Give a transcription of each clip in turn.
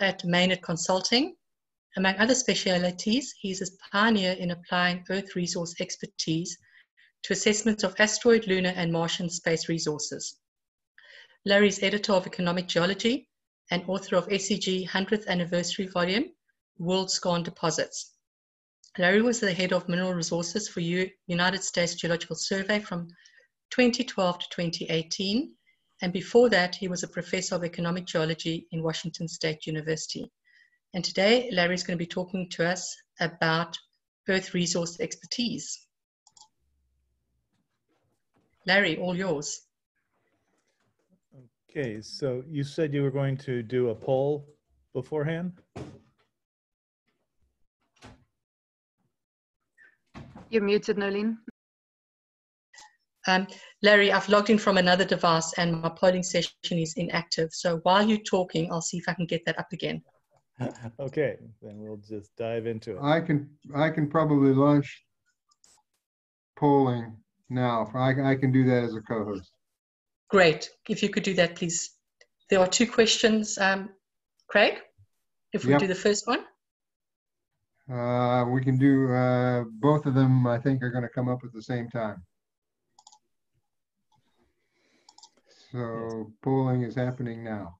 at Meinert Consulting. Among other specialities, he is a pioneer in applying Earth resource expertise to assessments of asteroid, lunar, and Martian space resources. Larry is editor of Economic Geology and author of SEG 100th Anniversary Volume, World Skarn Deposits. Larry was the head of mineral resources for United States Geological Survey from 2012 to 2018, and before that, he was a professor of economic geology in Washington State University. And today, Larry is going to be talking to us about earth resource expertise. Larry, all yours. Okay, so you said you were going to do a poll beforehand? You're muted, Nolene. Um, Larry, I've logged in from another device and my polling session is inactive. So while you're talking, I'll see if I can get that up again. okay, then we'll just dive into it. I can I can probably launch polling now. I, I can do that as a co-host. Great. If you could do that, please. There are two questions, um, Craig. If we Yep. do the first one. Uh, we can do uh, both of them. I think are going to come up at the same time. So polling is happening now.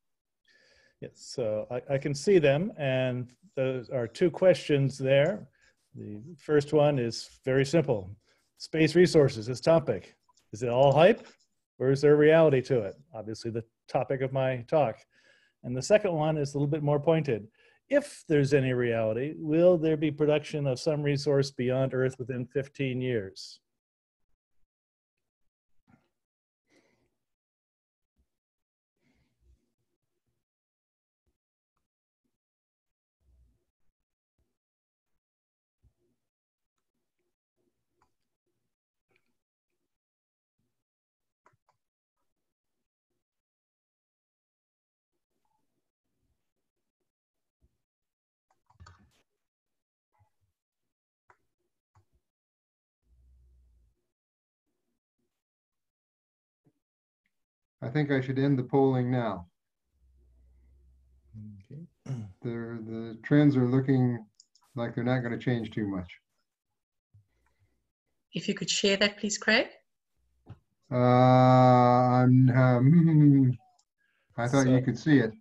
Yes, so I, I can see them, and those are two questions there. The first one is very simple. Space resources, this topic. Is it all hype or is there reality to it? Obviously, the topic of my talk. And the second one is a little bit more pointed. If there's any reality, will there be production of some resource beyond Earth within 15 years? I think I should end the polling now. Okay. The the trends are looking like they're not going to change too much. If you could share that, please, Craig. Uh, I'm, um, I thought you could see it.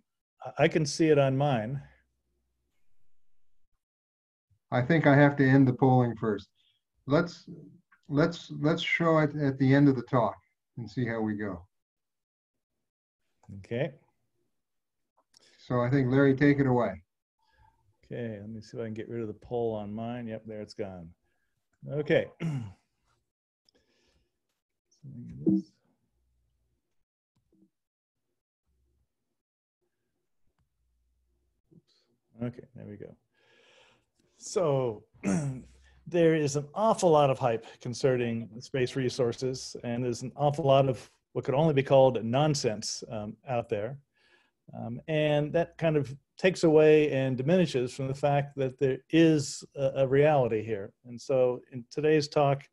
I- I can see it on mine. I think I have to end the polling first. Let's, let's, let's show it at the end of the talk and see how we go. Okay. So I think Larry, take it away. Okay, let me see if I can get rid of the poll on mine. Yep, there it's gone. Okay. Okay, there we go. So there is an awful lot of hype concerning space resources, and there's an awful lot of what could only be called nonsense um, out there. Um, and that kind of takes away and diminishes from the fact that there is a, a reality here. And so in today's talk,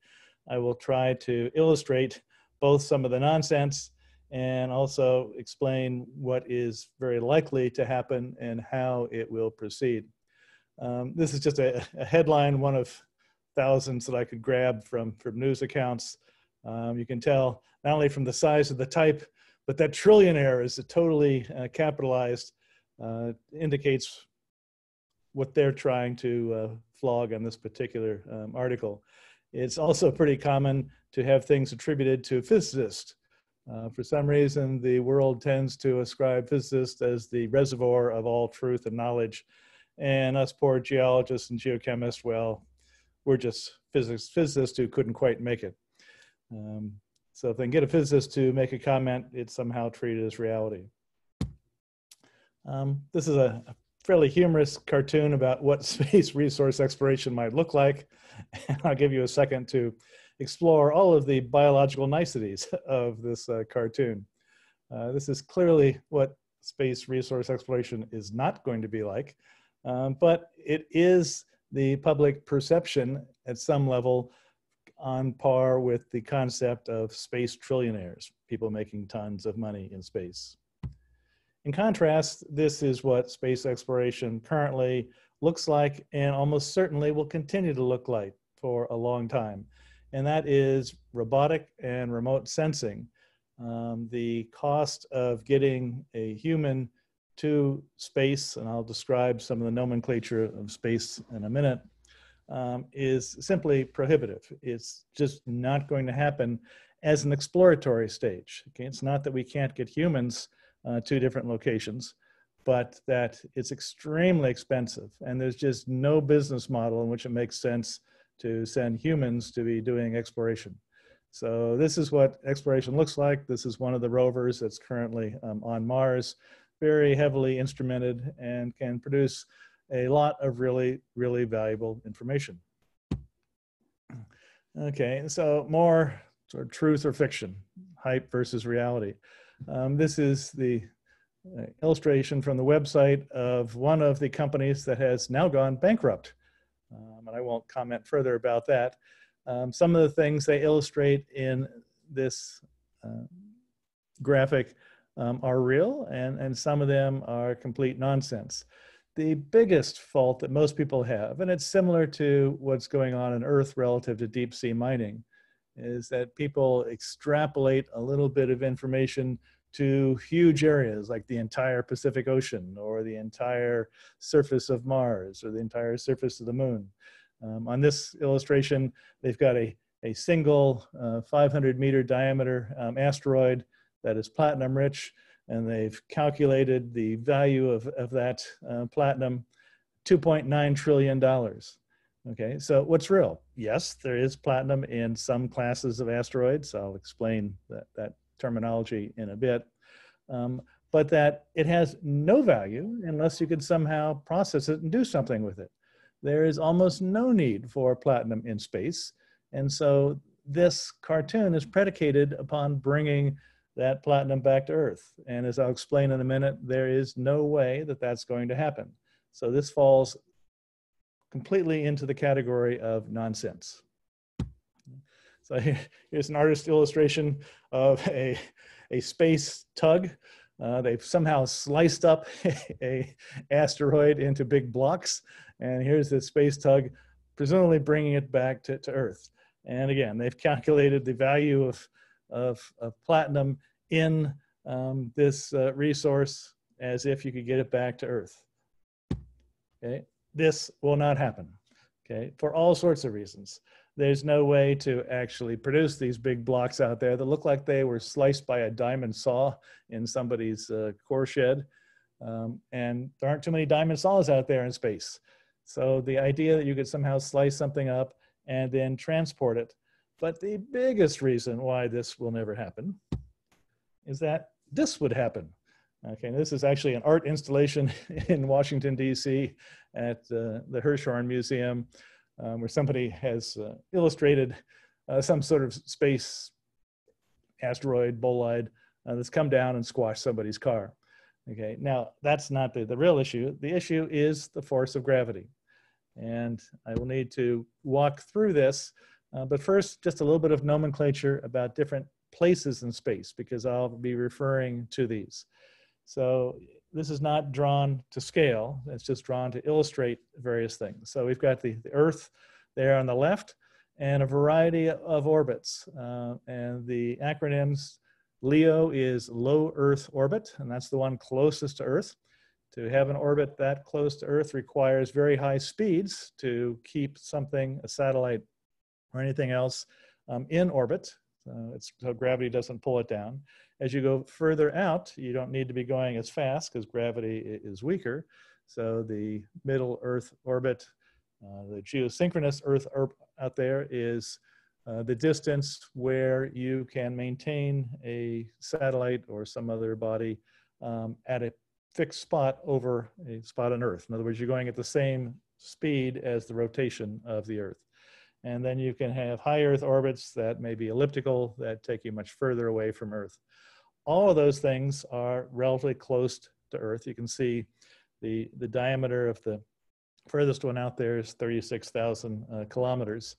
I will try to illustrate both some of the nonsense and also explain what is very likely to happen and how it will proceed. Um, this is just a, a headline, one of thousands that I could grab from, from news accounts. Um, you can tell not only from the size of the type, but that trillionaire is a totally uh, capitalized, uh, indicates what they're trying to uh, flog on this particular um, article. It's also pretty common to have things attributed to physicists. Uh, for some reason, the world tends to ascribe physicists as the reservoir of all truth and knowledge. And us poor geologists and geochemists, well, we're just physics, physicists who couldn't quite make it. Um, so if they can get a physicist to make a comment, it's somehow treated as reality. Um, this is a fairly humorous cartoon about what space resource exploration might look like. And I'll give you a second to explore all of the biological niceties of this uh, cartoon. Uh, this is clearly what space resource exploration is not going to be like, um, but it is the public perception at some level on par with the concept of space trillionaires, people making tons of money in space. In contrast, this is what space exploration currently looks like and almost certainly will continue to look like for a long time. And that is robotic and remote sensing. Um, the cost of getting a human to space, and I'll describe some of the nomenclature of space in a minute, um, is simply prohibitive. It's just not going to happen as an exploratory stage. Okay, it's not that we can't get humans uh, to different locations, but that it's extremely expensive, and there's just no business model in which it makes sense to send humans to be doing exploration. So this is what exploration looks like. This is one of the rovers that's currently um, on Mars, very heavily instrumented and can produce a lot of really, really valuable information. Okay, so more sort of truth or fiction, hype versus reality. Um, this is the uh, illustration from the website of one of the companies that has now gone bankrupt. Um, and I won't comment further about that. Um, some of the things they illustrate in this uh, graphic um, are real, and, and some of them are complete nonsense. The biggest fault that most people have, and it's similar to what's going on in Earth relative to deep sea mining, is that people extrapolate a little bit of information to huge areas like the entire Pacific Ocean or the entire surface of Mars or the entire surface of the moon. Um, on this illustration, they've got a, a single uh, 500 meter diameter um, asteroid that is platinum rich, and they've calculated the value of, of that uh, platinum, $2.9 trillion. Okay, so what's real? Yes, there is platinum in some classes of asteroids. I'll explain that, that terminology in a bit. Um, but that it has no value unless you could somehow process it and do something with it. There is almost no need for platinum in space. And so this cartoon is predicated upon bringing that platinum back to Earth. And as I'll explain in a minute, there is no way that that's going to happen. So this falls completely into the category of nonsense. So here's an artist illustration of a, a space tug. Uh, they've somehow sliced up a asteroid into big blocks. And here's the space tug, presumably bringing it back to, to Earth. And again, they've calculated the value of, of, of platinum in um, this uh, resource as if you could get it back to Earth. Okay, this will not happen. Okay, for all sorts of reasons. There's no way to actually produce these big blocks out there that look like they were sliced by a diamond saw in somebody's uh, core shed. Um, and there aren't too many diamond saws out there in space. So the idea that you could somehow slice something up and then transport it. But the biggest reason why this will never happen is that this would happen. Okay, this is actually an art installation in Washington, D.C. at uh, the Hirshhorn Museum, um, where somebody has uh, illustrated uh, some sort of space asteroid, bolide, uh, that's come down and squashed somebody's car. Okay, now that's not the, the real issue. The issue is the force of gravity. And I will need to walk through this, uh, but first, just a little bit of nomenclature about different places in space, because I'll be referring to these. So this is not drawn to scale, it's just drawn to illustrate various things. So we've got the, the Earth there on the left, and a variety of orbits. Uh, and the acronyms LEO is low Earth orbit, and that's the one closest to Earth. To have an orbit that close to Earth requires very high speeds to keep something, a satellite or anything else, um, in orbit. So, so gravity doesn't pull it down. As you go further out, you don't need to be going as fast because gravity is weaker. So the middle Earth orbit, uh, the geosynchronous Earth out there is uh, the distance where you can maintain a satellite or some other body um, at a fixed spot over a spot on Earth. In other words, you're going at the same speed as the rotation of the Earth. And then you can have high Earth orbits that may be elliptical that take you much further away from Earth. All of those things are relatively close to Earth. You can see the, the diameter of the furthest one out there is 36,000 uh, kilometers.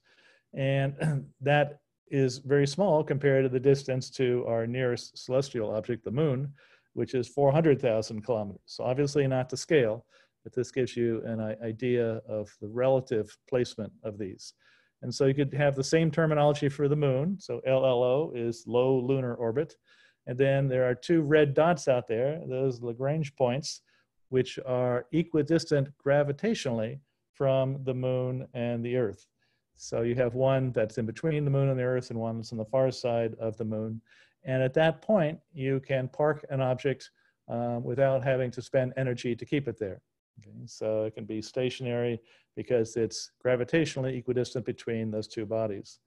And that is very small compared to the distance to our nearest celestial object, the moon, which is 400,000 kilometers. So obviously not to scale, but this gives you an idea of the relative placement of these. And so you could have the same terminology for the moon. So LLO is low lunar orbit. And then there are two red dots out there, those Lagrange points, which are equidistant gravitationally from the moon and the earth. So you have one that's in between the moon and the earth and one that's on the far side of the moon. And at that point, you can park an object um, without having to spend energy to keep it there. Okay? So it can be stationary because it's gravitationally equidistant between those two bodies.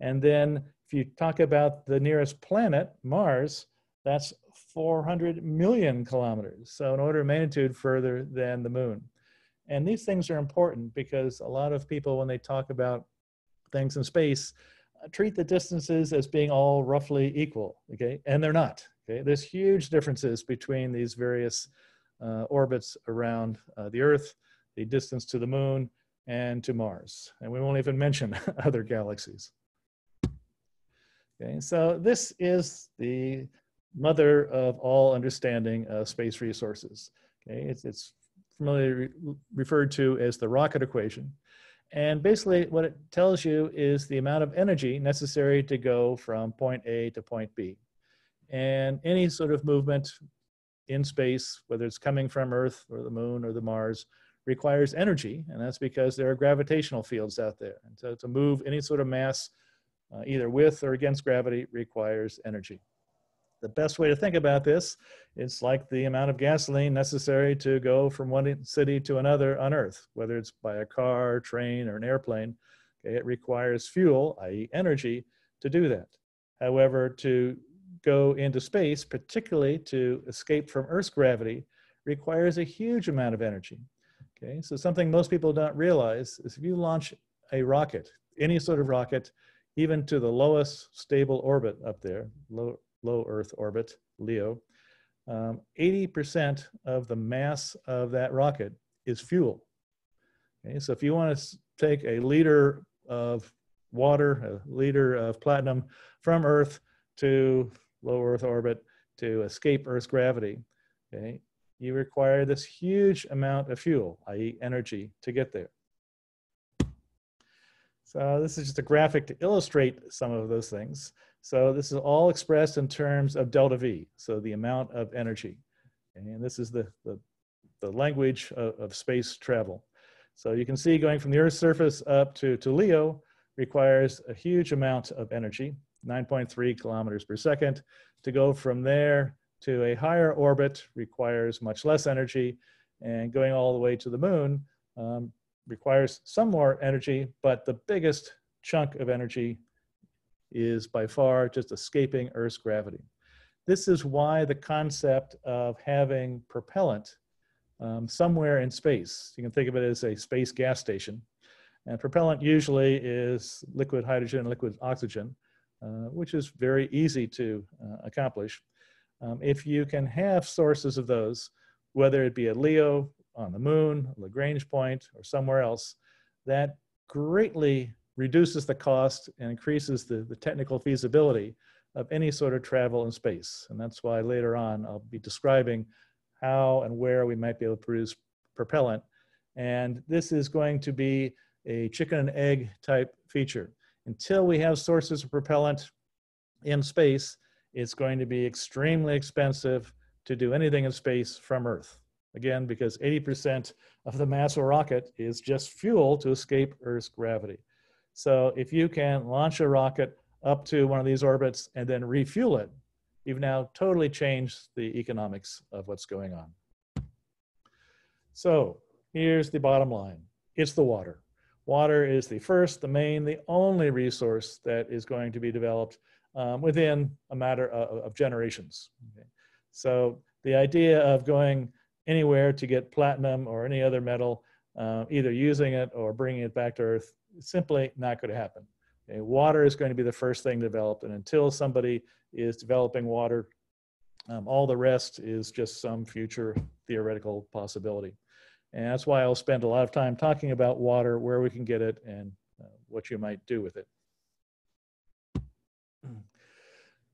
And then if you talk about the nearest planet, Mars, that's 400 million kilometers. So an order of magnitude further than the moon. And these things are important because a lot of people, when they talk about things in space, uh, treat the distances as being all roughly equal, okay? And they're not, okay? There's huge differences between these various uh, orbits around uh, the Earth, the distance to the moon, and to Mars. And we won't even mention other galaxies. Okay, so this is the mother of all understanding of space resources. Okay, it's, it's familiarly re referred to as the rocket equation. And basically what it tells you is the amount of energy necessary to go from point A to point B. And any sort of movement in space, whether it's coming from Earth or the moon or the Mars, requires energy. And that's because there are gravitational fields out there. And so to move any sort of mass, uh, either with or against gravity, requires energy the best way to think about this is like the amount of gasoline necessary to go from one city to another on Earth, whether it's by a car, train, or an airplane. Okay, it requires fuel, i.e., energy, to do that. However, to go into space, particularly to escape from Earth's gravity, requires a huge amount of energy. Okay, so something most people don't realize is if you launch a rocket, any sort of rocket, even to the lowest stable orbit up there, low, low Earth orbit, LEO, 80% um, of the mass of that rocket is fuel. Okay, so if you want to take a liter of water, a liter of platinum from Earth to low Earth orbit to escape Earth's gravity, okay, you require this huge amount of fuel, i.e. energy, to get there. So this is just a graphic to illustrate some of those things. So this is all expressed in terms of delta V, so the amount of energy. And this is the, the, the language of, of, space travel. So you can see going from the Earth's surface up to, to LEO requires a huge amount of energy, 9.3 kilometers per second. To go from there to a higher orbit requires much less energy. And going all the way to the moon um, requires some more energy, but the biggest chunk of energy is by far just escaping Earth's gravity. This is why the concept of having propellant um, somewhere in space, you can think of it as a space gas station, and propellant usually is liquid hydrogen and liquid oxygen, uh, which is very easy to uh, accomplish. Um, if you can have sources of those, whether it be at LEO, on the moon, Lagrange point, or somewhere else, that greatly reduces the cost and increases the, the technical feasibility of any sort of travel in space. And that's why later on I'll be describing how and where we might be able to produce propellant. And this is going to be a chicken and egg type feature. Until we have sources of propellant in space, it's going to be extremely expensive to do anything in space from Earth. Again, because 80% of the mass of a rocket is just fuel to escape Earth's gravity. So if you can launch a rocket up to one of these orbits and then refuel it, you've now totally changed the economics of what's going on. So here's the bottom line. It's the water. Water is the first, the main, the only resource that is going to be developed um, within a matter of, of generations. Okay. So the idea of going anywhere to get platinum or any other metal, uh, either using it or bringing it back to Earth, simply not going to happen. Okay? Water is going to be the first thing developed, and until somebody is developing water, um, all the rest is just some future theoretical possibility. And that's why I'll spend a lot of time talking about water, where we can get it, and uh, what you might do with it.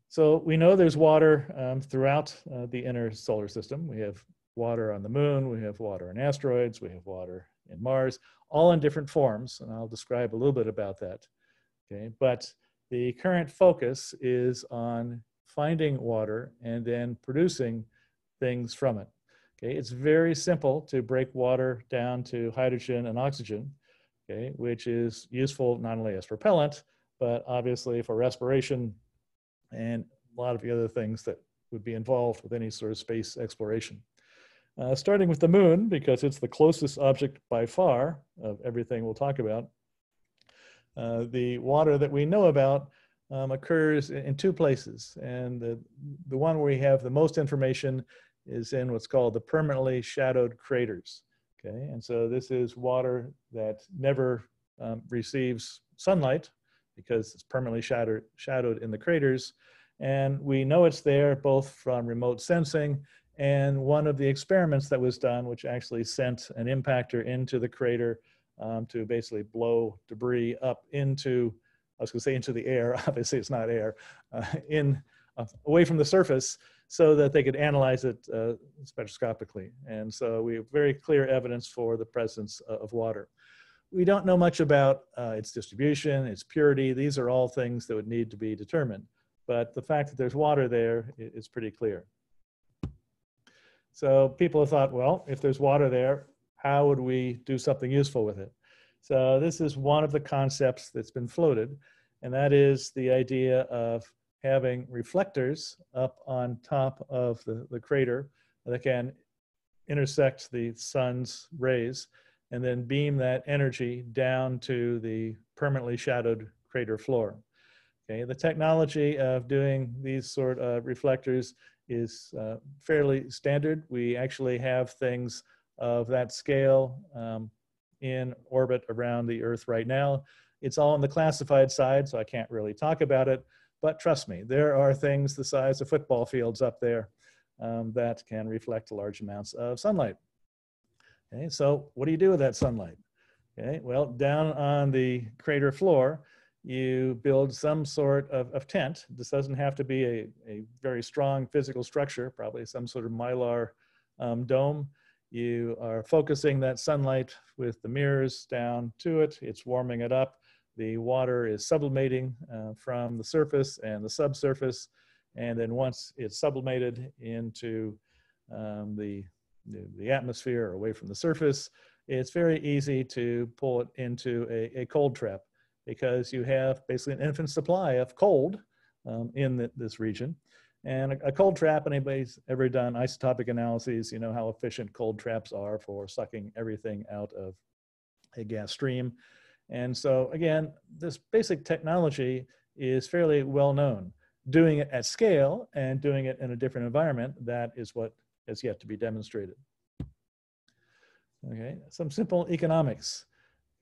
So we know there's water um, throughout uh, the inner solar system. We have water on the moon, we have water in asteroids, we have water in Mars, all in different forms, and I'll describe a little bit about that. Okay, but the current focus is on finding water and then producing things from it. Okay, it's very simple to break water down to hydrogen and oxygen, okay, which is useful not only as propellant, but obviously for respiration and a lot of the other things that would be involved with any sort of space exploration. Uh, starting with the moon, because it's the closest object by far of everything we'll talk about, uh, the water that we know about um, occurs in, two places. And the, the one where we have the most information is in what's called the permanently shadowed craters. Okay, and so this is water that never um, receives sunlight because it's permanently shadowed, shadowed in the craters. And we know it's there both from remote sensing and one of the experiments that was done, which actually sent an impactor into the crater um, to basically blow debris up into, I was gonna say into the air, obviously it's not air, uh, in uh, away from the surface so that they could analyze it uh, spectroscopically. And so we have very clear evidence for the presence of water. We don't know much about uh, its distribution, its purity. These are all things that would need to be determined. But the fact that there's water there is pretty clear. So people have thought, well, if there's water there, how would we do something useful with it? So this is one of the concepts that's been floated, and that is the idea of having reflectors up on top of the, the crater that can intersect the sun's rays and then beam that energy down to the permanently shadowed crater floor. Okay, the technology of doing these sort of reflectors is uh, fairly standard. We actually have things of that scale um, in orbit around the Earth right now. It's all on the classified side, so I can't really talk about it. But trust me, there are things the size of football fields up there um, that can reflect large amounts of sunlight. Okay, so what do you do with that sunlight? Okay, well, down on the crater floor, you build some sort of, of tent. This doesn't have to be a, a very strong physical structure, probably some sort of mylar um, dome. You are focusing that sunlight with the mirrors down to it. It's warming it up. The water is sublimating uh, from the surface and the subsurface. And then once it's sublimated into um, the, the, atmosphere or away from the surface, it's very easy to pull it into a, a cold trap because you have basically an infinite supply of cold um, in the, this region. And a, a, cold trap, anybody's ever done isotopic analyses, you know how efficient cold traps are for sucking everything out of a gas stream. And so again, this basic technology is fairly well known. Doing it at scale and doing it in a different environment, that is what has yet to be demonstrated. Okay, some simple economics.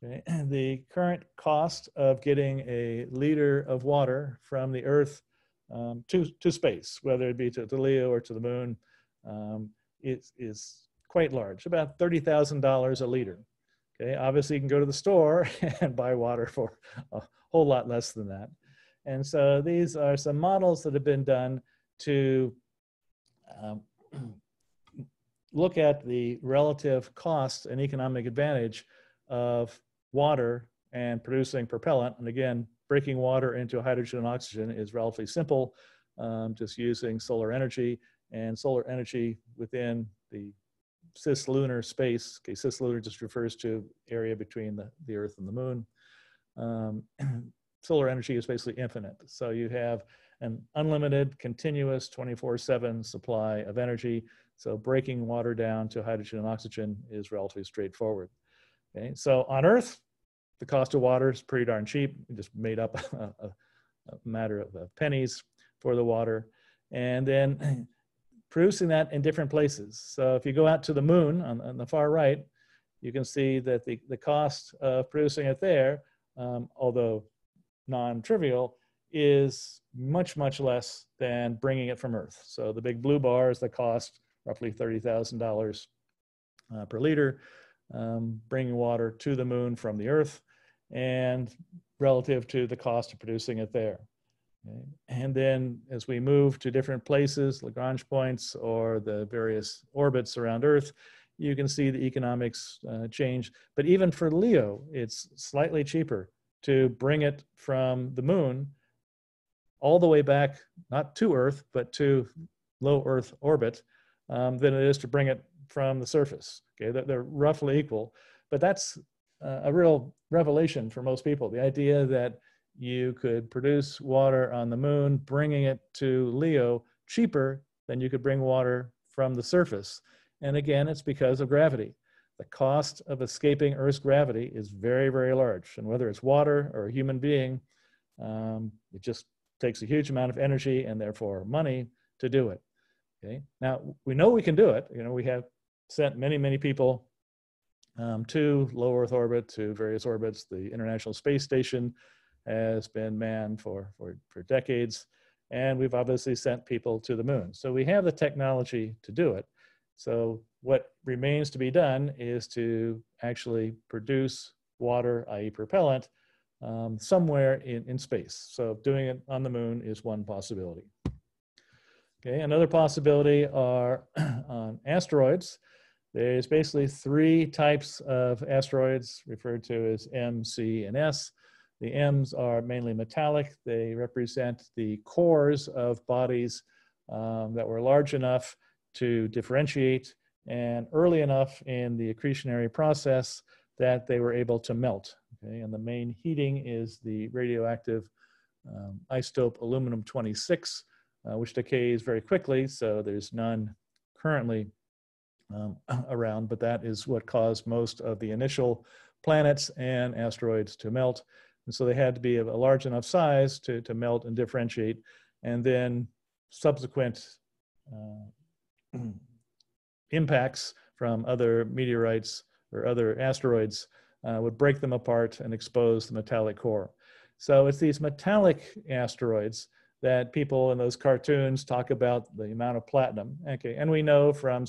Okay, the current cost of getting a liter of water from the Earth um, to, to space, whether it be to, to Leo or to the moon, um, is, is quite large, about $30,000 a liter. Okay, obviously you can go to the store and buy water for a whole lot less than that. And so these are some models that have been done to um, look at the relative cost and economic advantage of water and producing propellant. And again, breaking water into hydrogen and oxygen is relatively simple, um, just using solar energy and solar energy within the cislunar space. Okay, cislunar just refers to area between the, the Earth and the Moon. Um, solar energy is basically infinite. So you have an unlimited, continuous, 24-7 supply of energy. So breaking water down to hydrogen and oxygen is relatively straightforward. Okay, so on Earth, the cost of water is pretty darn cheap. We just made up a, a, matter of pennies for the water. And then producing that in different places. So if you go out to the moon on, on the far right, you can see that the, the cost of producing it there, um, although non-trivial, is much, much less than bringing it from Earth. So the big blue bar is the cost roughly $30,000 uh, per liter, um, bringing water to the moon from the Earth, and relative to the cost of producing it there. Okay? And then as we move to different places, Lagrange points or the various orbits around Earth, you can see the economics uh, change. But even for LEO, it's slightly cheaper to bring it from the moon all the way back, not to Earth, but to low Earth orbit, um, than it is to bring it from the surface. Okay, they're, they're roughly equal, but that's uh, a real revelation for most people. The idea that you could produce water on the moon, bringing it to LEO cheaper than you could bring water from the surface. And again, it's because of gravity. The cost of escaping Earth's gravity is very, very large. And whether it's water or a human being, um, it just takes a huge amount of energy and therefore money to do it. Okay. Now we know we can do it. You know, we have sent many, many people um, to low Earth orbit, to various orbits. The International Space Station has been manned for, for, for decades. And we've obviously sent people to the moon. So we have the technology to do it. So what remains to be done is to actually produce water, i.e. propellant, um, somewhere in, in space. So doing it on the moon is one possibility. Okay, another possibility are on asteroids. There's basically three types of asteroids referred to as M, C, and S. The M's are mainly metallic. They represent the cores of bodies um, that were large enough to differentiate and early enough in the accretionary process that they were able to melt. Okay? And the main heating is the radioactive um, isotope aluminum 26, uh, which decays very quickly. So there's none currently um, around, but that is what caused most of the initial planets and asteroids to melt. And so they had to be of a large enough size to, to melt and differentiate. And then subsequent uh, impacts from other meteorites or other asteroids uh, would break them apart and expose the metallic core. So it's these metallic asteroids that people in those cartoons talk about the amount of platinum. Okay, and we know from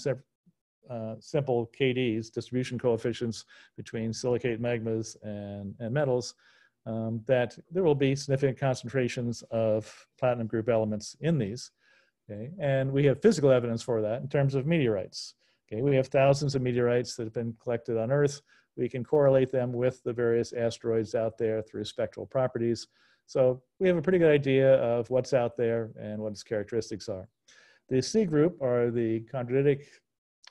uh, simple KDs, distribution coefficients between silicate magmas and, and metals, um, that there will be significant concentrations of platinum group elements in these. Okay, and we have physical evidence for that in terms of meteorites. Okay, we have thousands of meteorites that have been collected on Earth. We can correlate them with the various asteroids out there through spectral properties. So we have a pretty good idea of what's out there and what its characteristics are. The C group are the chondritic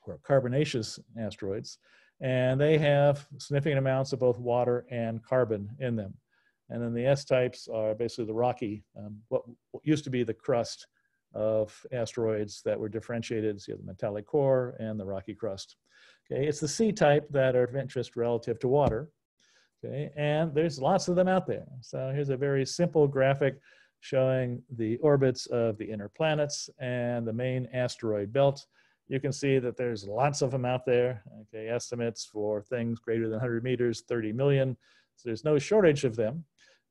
or carbonaceous asteroids, and they have significant amounts of both water and carbon in them. And then the S types are basically the rocky, um, what, used to be the crust of asteroids that were differentiated. So you have the metallic core and the rocky crust. Okay, it's the C type that are of interest relative to water. Okay, and there's lots of them out there. So here's a very simple graphic showing the orbits of the inner planets and the main asteroid belt. You can see that there's lots of them out there. Okay, estimates for things greater than 100 meters, 30 million. So there's no shortage of them.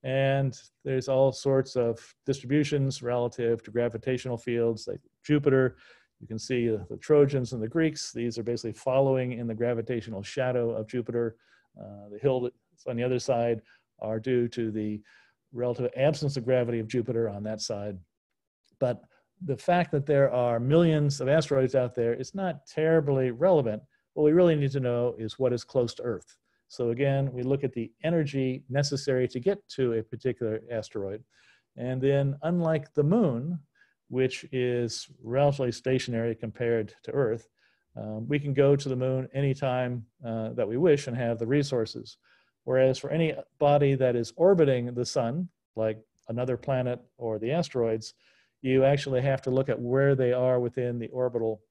And there's all sorts of distributions relative to gravitational fields like Jupiter. You can see the Trojans and the Greeks. These are basically following in the gravitational shadow of Jupiter. Uh, the hill on the other side are due to the relative absence of gravity of Jupiter on that side. But the fact that there are millions of asteroids out there is not terribly relevant. What we really need to know is what is close to Earth. So again, we look at the energy necessary to get to a particular asteroid. And then unlike the moon, which is relatively stationary compared to Earth, um, we can go to the moon anytime uh, that we wish and have the resources. Whereas for any body that is orbiting the sun, like another planet or the asteroids, you actually have to look at where they are within the orbital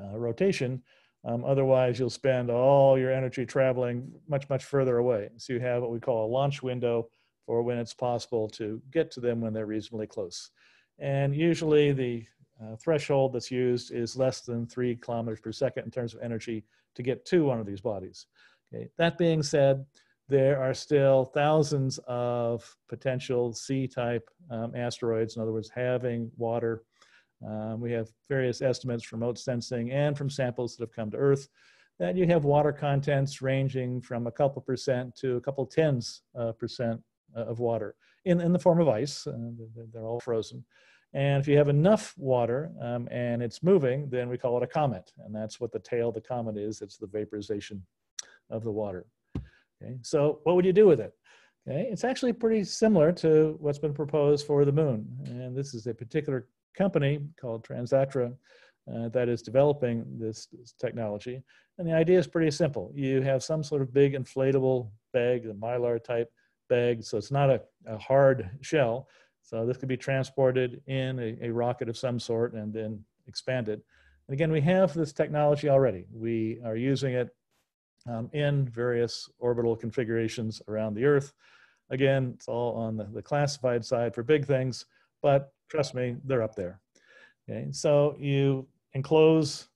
uh, rotation um, otherwise, you'll spend all your energy traveling much, much further away. So you have what we call a launch window for when it's possible to get to them when they're reasonably close. And usually the uh, threshold that's used is less than three kilometers per second in terms of energy to get to one of these bodies. Okay. That being said, there are still thousands of potential C-type um, asteroids, in other words, having water um, we have various estimates from remote sensing and from samples that have come to Earth that you have water contents ranging from a couple percent to a couple tens uh, percent uh, of water in, in the form of ice. Uh, they're all frozen. And if you have enough water um, and it's moving, then we call it a comet. And that's what the tail of the comet is. It's the vaporization of the water. Okay, so what would you do with it? Okay, it's actually pretty similar to what's been proposed for the moon. And this is a particular company called TransAstra uh, that is developing this, this, technology. And the idea is pretty simple. You have some sort of big inflatable bag, a mylar type bag, so it's not a, a hard shell. So this could be transported in a, a, rocket of some sort and then expanded. And again, we have this technology already. We are using it um, in various orbital configurations around the Earth. Again, it's all on the, the classified side for big things, but trust me, they're up there. Okay, so you enclose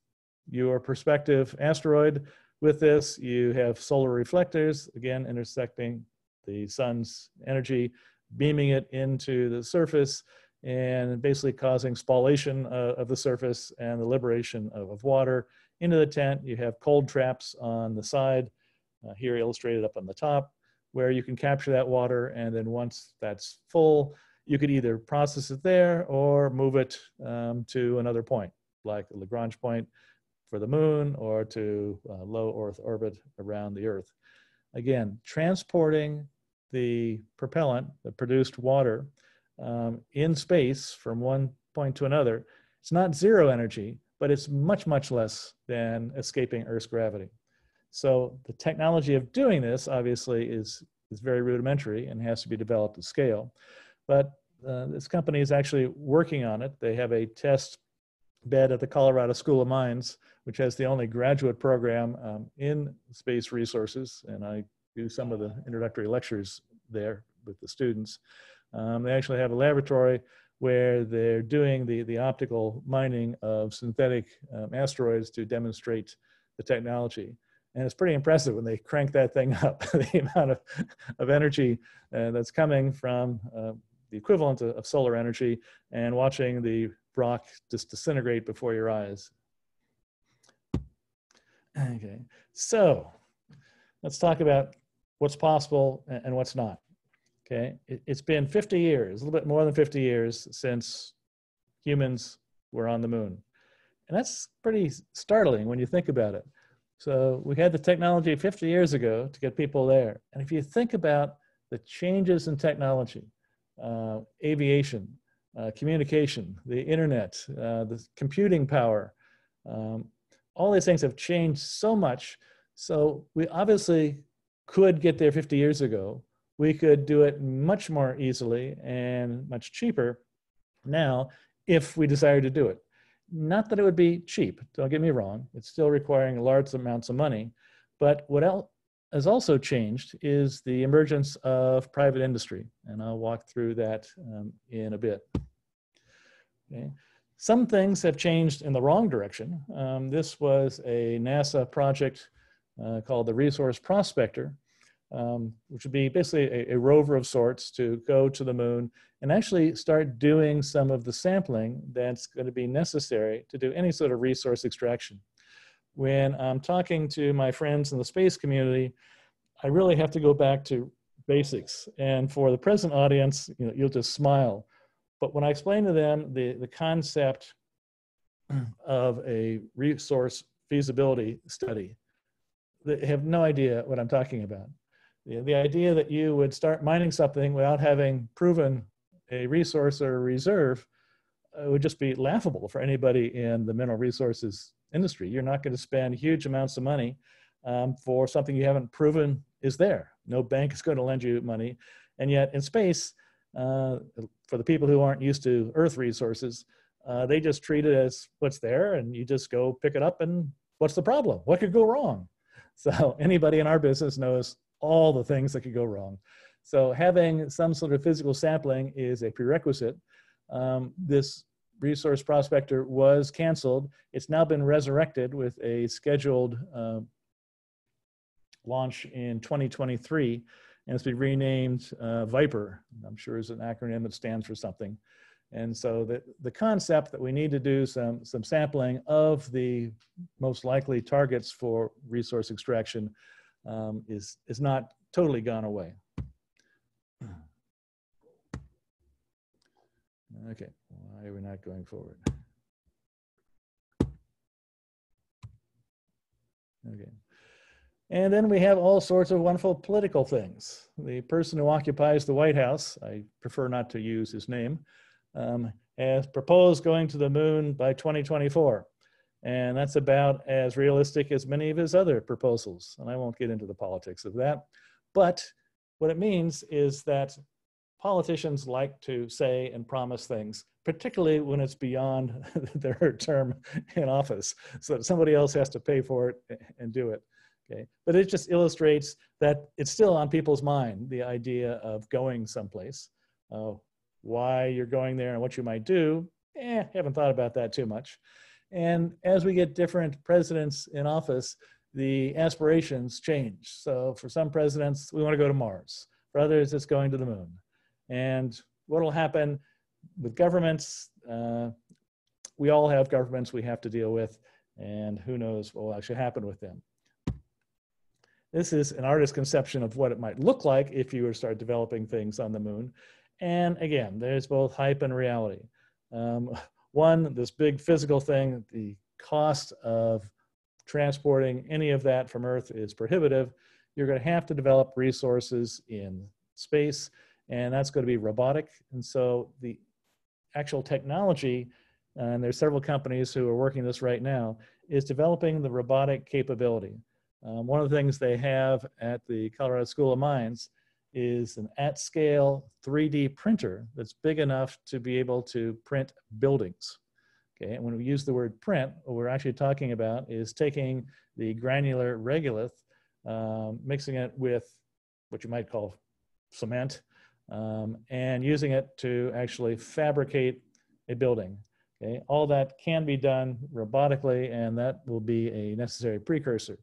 your prospective asteroid with this. You have solar reflectors, again, intersecting the sun's energy, beaming it into the surface and basically causing spallation uh, of the surface and the liberation of, of, water into the tent. You have cold traps on the side, uh, here illustrated up on the top, where you can capture that water and then once that's full, you could either process it there or move it um, to another point, like a Lagrange point for the moon or to uh, low Earth orbit around the Earth. Again, transporting the propellant, the produced water, um, in space from one point to another, it's not zero energy, but it's much, much less than escaping Earth's gravity. So the technology of doing this obviously is, is very rudimentary and has to be developed at scale. But uh, this company is actually working on it. They have a test bed at the Colorado School of Mines, which has the only graduate program um, in space resources. And I do some of the introductory lectures there with the students. Um, they actually have a laboratory where they're doing the, the optical mining of synthetic um, asteroids to demonstrate the technology. And it's pretty impressive when they crank that thing up, the amount of, of energy uh, that's coming from uh, the equivalent of, of solar energy and watching the rock just disintegrate before your eyes. Okay, so let's talk about what's possible and what's not. Okay, it, has been 50 years, a little bit more than 50 years since humans were on the moon. And that's pretty startling when you think about it. So we had the technology 50 years ago to get people there. And if you think about the changes in technology, uh, aviation, uh, communication, the internet, uh, the computing power. Um, all these things have changed so much. So we obviously could get there 50 years ago. We could do it much more easily and much cheaper now if we desired to do it. Not that it would be cheap, don't get me wrong. It's still requiring large amounts of money. But what else, has also changed is the emergence of private industry, and I'll walk through that um, in a bit. Okay. Some things have changed in the wrong direction. Um, this was a NASA project uh, called the Resource Prospector, um, which would be basically a, a, rover of sorts to go to the moon and actually start doing some of the sampling that's going to be necessary to do any sort of resource extraction when I'm talking to my friends in the space community, I really have to go back to basics. And for the present audience, you know, you'll just smile. But when I explain to them the, the concept of a resource feasibility study, they have no idea what I'm talking about. The, the idea that you would start mining something without having proven a resource or a reserve uh, would just be laughable for anybody in the mineral resources industry. You're not going to spend huge amounts of money um, for something you haven't proven is there. No bank is going to lend you money. And yet in space, uh, for the people who aren't used to Earth resources, uh, they just treat it as what's there and you just go pick it up and what's the problem? What could go wrong? So anybody in our business knows all the things that could go wrong. So having some sort of physical sampling is a prerequisite. Um, this resource prospector was canceled. It's now been resurrected with a scheduled uh, launch in 2023, and it's been renamed uh, Viper. I'm sure is an acronym that stands for something. And so the, the concept that we need to do some, some sampling of the most likely targets for resource extraction um, is, is not totally gone away. Okay, why are we not going forward? Okay. And then we have all sorts of wonderful political things. The person who occupies the White House, I prefer not to use his name, um, has proposed going to the moon by 2024. And that's about as realistic as many of his other proposals. And I won't get into the politics of that. But what it means is that politicians like to say and promise things, particularly when it's beyond their term in office, so that somebody else has to pay for it and do it. Okay, but it just illustrates that it's still on people's mind the idea of going someplace. Uh, why you're going there and what you might do, eh, haven't thought about that too much. And as we get different presidents in office, the aspirations change. So for some presidents, we want to go to Mars. For others, it's going to the moon. And what will happen with governments? Uh, we all have governments we have to deal with, and who knows what will actually happen with them. This is an artist's conception of what it might look like if you were to start developing things on the moon. And again, there's both hype and reality. Um, one, this big physical thing, the cost of transporting any of that from Earth is prohibitive. You're going to have to develop resources in space, and that's going to be robotic. And so the actual technology, and there's several companies who are working this right now, is developing the robotic capability. Um, one of the things they have at the Colorado School of Mines is an at scale 3D printer that's big enough to be able to print buildings. Okay, and when we use the word print, what we're actually talking about is taking the granular regolith, um, mixing it with what you might call cement, um, and using it to actually fabricate a building. Okay, all that can be done robotically, and that will be a necessary precursor.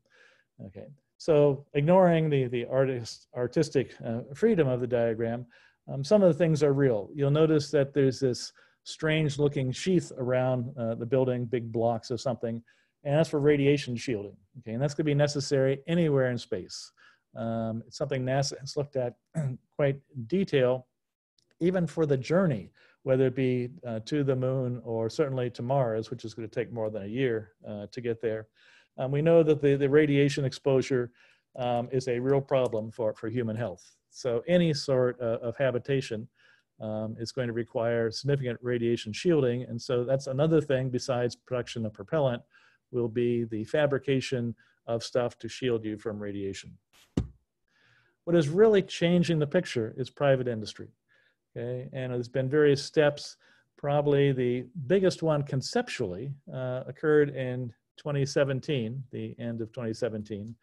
Okay, so ignoring the, the artist, artistic uh, freedom of the diagram, um, some of the things are real. You'll notice that there's this strange looking sheath around uh, the building, big blocks of something, and that's for radiation shielding. Okay, and that's gonna be necessary anywhere in space. Um, it's something NASA has looked at quite detail, even for the journey, whether it be uh, to the moon or certainly to Mars, which is gonna take more than a year uh, to get there. Um, we know that the, the radiation exposure um, is a real problem for, for human health. So any sort of, of habitation um, is going to require significant radiation shielding. And so that's another thing besides production of propellant will be the fabrication of stuff to shield you from radiation. What is really changing the picture is private industry. Okay, and there's been various steps. Probably the biggest one conceptually uh, occurred in 2017, the end of 2017,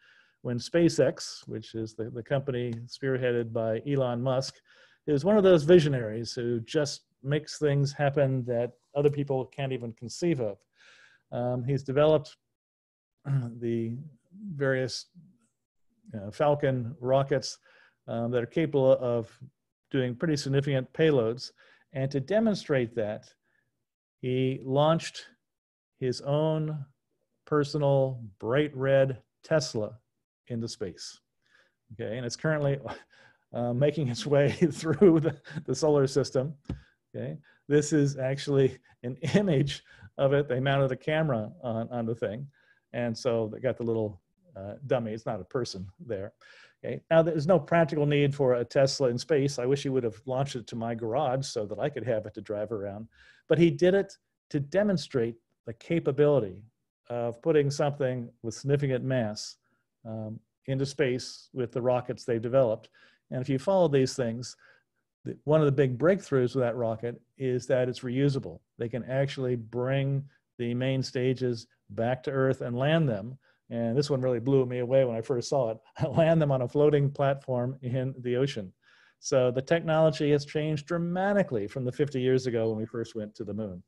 when SpaceX, which is the, the company spearheaded by Elon Musk, is one of those visionaries who just makes things happen that other people can't even conceive of. Um, he's developed the various Falcon rockets um, that are capable of doing pretty significant payloads. And to demonstrate that, he launched his own personal bright red Tesla into space. Okay, and it's currently uh, making its way through the, the solar system. Okay, this is actually an image of it. They mounted a camera on, on the thing, and so they got the little uh, dummy. It's not a person there. Okay, now there's no practical need for a Tesla in space. I wish he would have launched it to my garage so that I could have it to drive around. But he did it to demonstrate the capability of putting something with significant mass um, into space with the rockets they've developed. And if you follow these things, the, one of the big breakthroughs with that rocket is that it's reusable. They can actually bring the main stages back to Earth and land them. And this one really blew me away when I first saw it. land them on a floating platform in the ocean. So the technology has changed dramatically from the 50 years ago when we first went to the moon.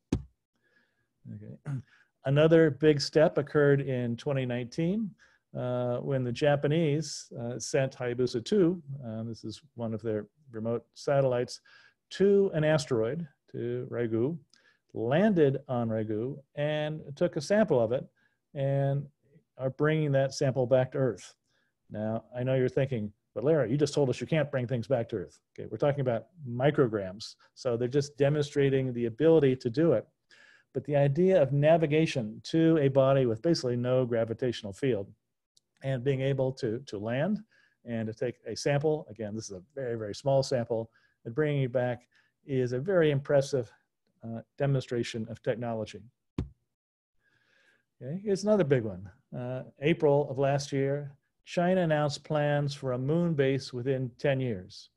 Okay. Another big step occurred in 2019 uh, when the Japanese uh, sent Hayabusa 2, uh, this is one of their remote satellites, to an asteroid, to Ryugu, landed on Ryugu, and took a sample of it and are bringing that sample back to Earth. Now, I know you're thinking, But Larry, you just told us you can't bring things back to Earth. Okay, we're talking about micrograms. So they're just demonstrating the ability to do it. But the idea of navigation to a body with basically no gravitational field and being able to, to land and to take a sample, again, this is a very, very small sample, and bringing it back is a very impressive uh, demonstration of technology. Okay, here's another big one. Uh, April of last year, China announced plans for a moon base within 10 years.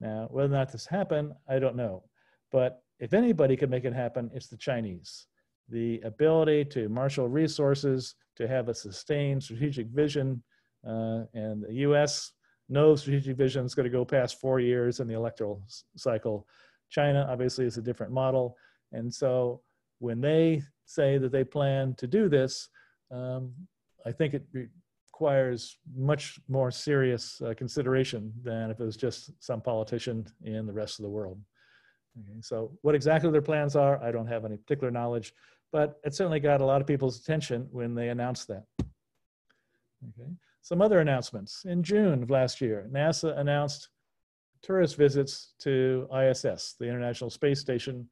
Now, whether or not this happened, I don't know. But if anybody could make it happen, it's the Chinese. The ability to marshal resources, to have a sustained strategic vision, uh, and the US, no strategic vision is going to go past four years in the electoral cycle. China obviously is a different model. And so when they say that they plan to do this, um, I think it requires much more serious uh, consideration than if it was just some politician in the rest of the world. Okay, so what exactly their plans are, I don't have any particular knowledge, but it certainly got a lot of people's attention when they announced that. Okay, some other announcements. In June of last year, NASA announced tourist visits to ISS, the International Space Station,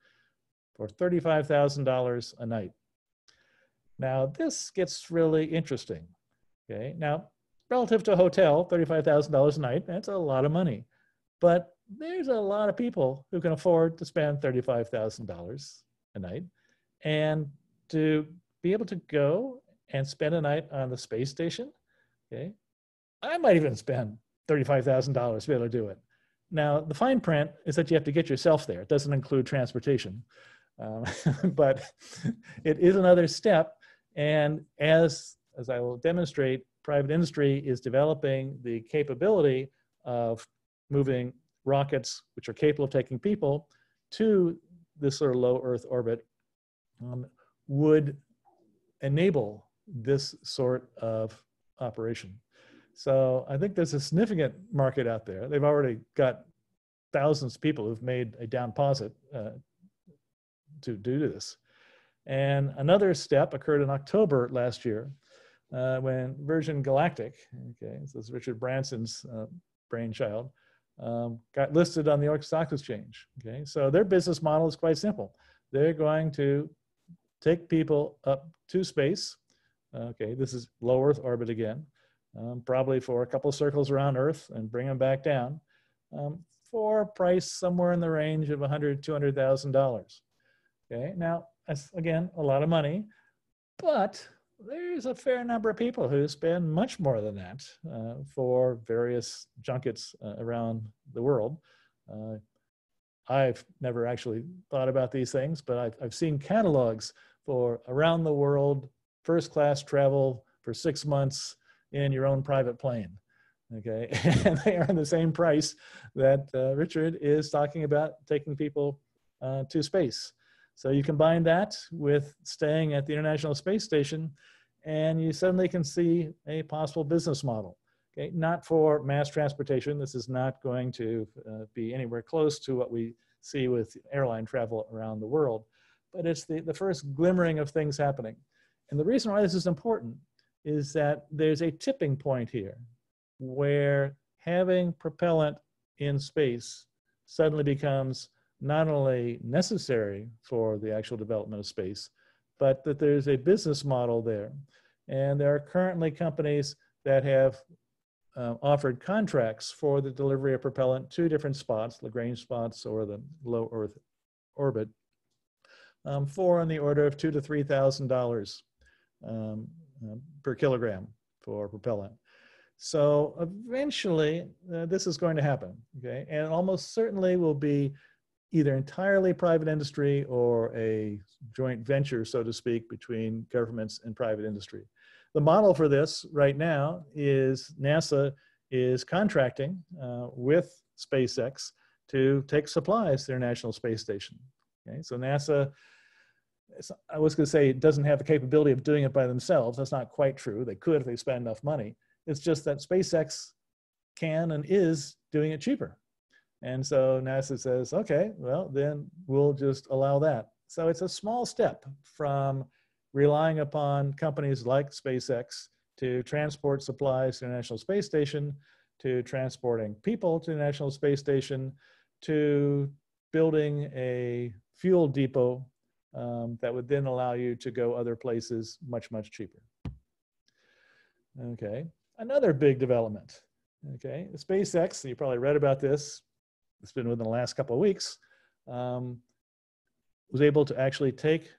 for $35,000 a night. Now, this gets really interesting. Okay, now, relative to a hotel, $35,000 a night, that's a lot of money. But there's a lot of people who can afford to spend $35,000 a night. And to be able to go and spend a night on the space station, okay, I might even spend $35,000 to be able to do it. Now, the fine print is that you have to get yourself there. It doesn't include transportation. Um, but it is another step. And as, as I will demonstrate, private industry is developing the capability of moving rockets, which are capable of taking people, to this sort of low Earth orbit, um, would enable this sort of operation. So I think there's a significant market out there. They've already got thousands of people who've made a down deposit uh, to do this. And another step occurred in October last year uh, when Virgin Galactic, okay, this is Richard Branson's uh, brainchild, um, got listed on the New York Stock Exchange. Okay, so their business model is quite simple. They're going to take people up to space. Okay, this is low Earth orbit again, um, probably for a couple of circles around Earth and bring them back down um, for a price somewhere in the range of 100, 200,000 dollars. Okay, now that's again a lot of money, but there's a fair number of people who spend much more than that uh, for various junkets uh, around the world. Uh, I've never actually thought about these things, but I've, I've seen catalogs for around the world first class travel for six months in your own private plane. Okay, and they are in the same price that uh, Richard is talking about taking people uh, to space. So you combine that with staying at the International Space Station, and you suddenly can see a possible business model. Okay, not for mass transportation. This is not going to uh, be anywhere close to what we see with airline travel around the world, but it's the, the first glimmering of things happening. And the reason why this is important is that there's a tipping point here where having propellant in space suddenly becomes not only necessary for the actual development of space, but that there's a business model there. And there are currently companies that have uh, offered contracts for the delivery of propellant to different spots, Lagrange spots or the low Earth orbit, um, for on the order of two to three thousand dollars um, uh, per kilogram for propellant. So eventually, uh, this is going to happen. Okay, and almost certainly will be either entirely private industry or a joint venture, so to speak, between governments and private industry. The model for this right now is NASA is contracting uh, with SpaceX to take supplies to their National Space Station. Okay, so NASA, I was going to say, it doesn't have the capability of doing it by themselves. That's not quite true. They could if they spend enough money. It's just that SpaceX can and is doing it cheaper. And so NASA says, okay, well, then we'll just allow that. So it's a small step from relying upon companies like SpaceX to transport supplies to the International Space Station to transporting people to the National Space Station to building a fuel depot um, that would then allow you to go other places much, much cheaper. Okay, another big development. Okay, SpaceX, you probably read about this, it's been within the last couple of weeks, um, was able to actually take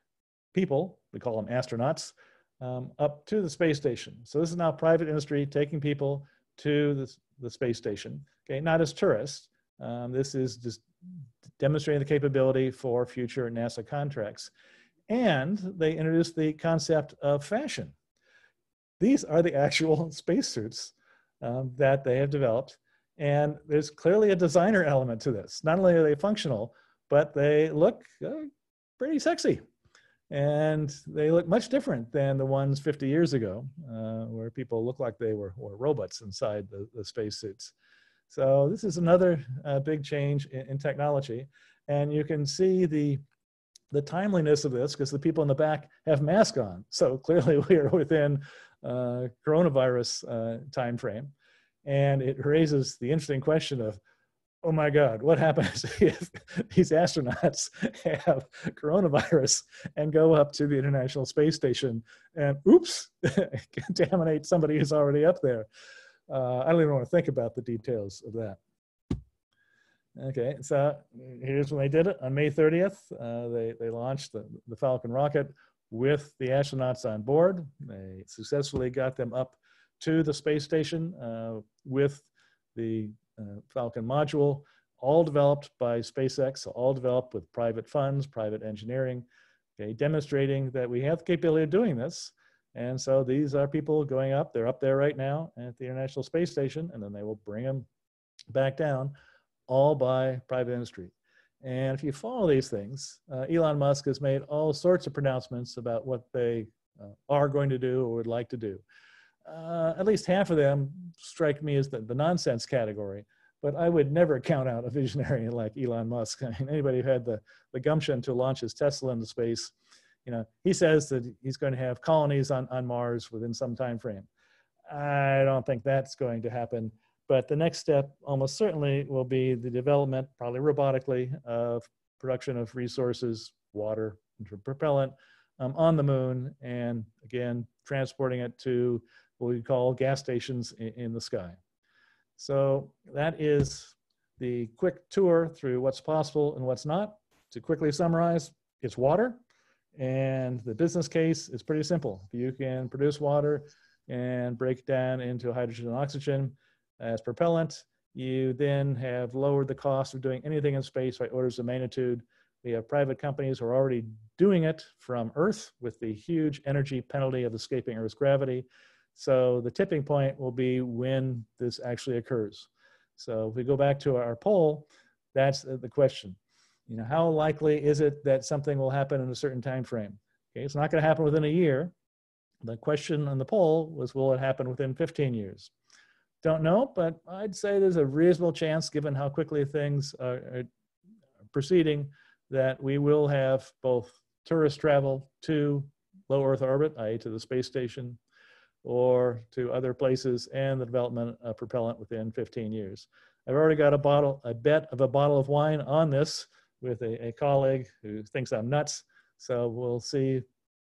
people, we call them astronauts, um, up to the space station. So this is now private industry taking people to the, the space station, okay, not as tourists. Um, this is just demonstrating the capability for future NASA contracts. And they introduced the concept of fashion. These are the actual spacesuits um, that they have developed. And there's clearly a designer element to this. Not only are they functional, but they look uh, pretty sexy. And they look much different than the ones 50 years ago, uh, where people look like they were, were robots inside the, the spacesuits. So this is another uh, big change in, in, technology. And you can see the, the timeliness of this because the people in the back have masks on. So clearly we are within uh, coronavirus uh, time frame. And it raises the interesting question of, oh my God, what happens if these astronauts have coronavirus and go up to the International Space Station and oops, contaminate somebody who's already up there? Uh, I don't even want to think about the details of that. Okay, so here's when they did it. On May 30th, uh, they, they launched the, the Falcon rocket with the astronauts on board. They successfully got them up to the space station uh, with the uh, Falcon module, all developed by SpaceX, all developed with private funds, private engineering, okay, demonstrating that we have the capability of doing this. And so these are people going up, they're up there right now at the International Space Station, and then they will bring them back down, all by private industry. And if you follow these things, uh, Elon Musk has made all sorts of pronouncements about what they uh, are going to do or would like to do. Uh, at least half of them strike me as the, the, nonsense category, but I would never count out a visionary like Elon Musk. I mean, anybody who had the, the gumption to launch his Tesla into space, you know, he says that he's going to have colonies on, on Mars within some time frame. I don't think that's going to happen. But the next step almost certainly will be the development, probably robotically, of production of resources, water, propellant um, on the moon, and again, transporting it to what we call gas stations in, in the sky. So that is the quick tour through what's possible and what's not. To quickly summarize, it's water, and the business case is pretty simple. You can produce water and break it down into hydrogen and oxygen, as propellant. You then have lowered the cost of doing anything in space by orders of magnitude. We have private companies who are already doing it from Earth with the huge energy penalty of escaping Earth's gravity. So the tipping point will be when this actually occurs. So if we go back to our poll, that's the question. You know, how likely is it that something will happen in a certain time frame? Okay, it's not going to happen within a year. The question on the poll was, will it happen within 15 years? Don't know, but I'd say there's a reasonable chance, given how quickly things are, proceeding, that we will have both tourist travel to low Earth orbit, i.e., to the space station, or to other places, and the development of propellant within 15 years. I've already got a bottle, a bet of a bottle of wine on this with a, a colleague who thinks I'm nuts. So we'll see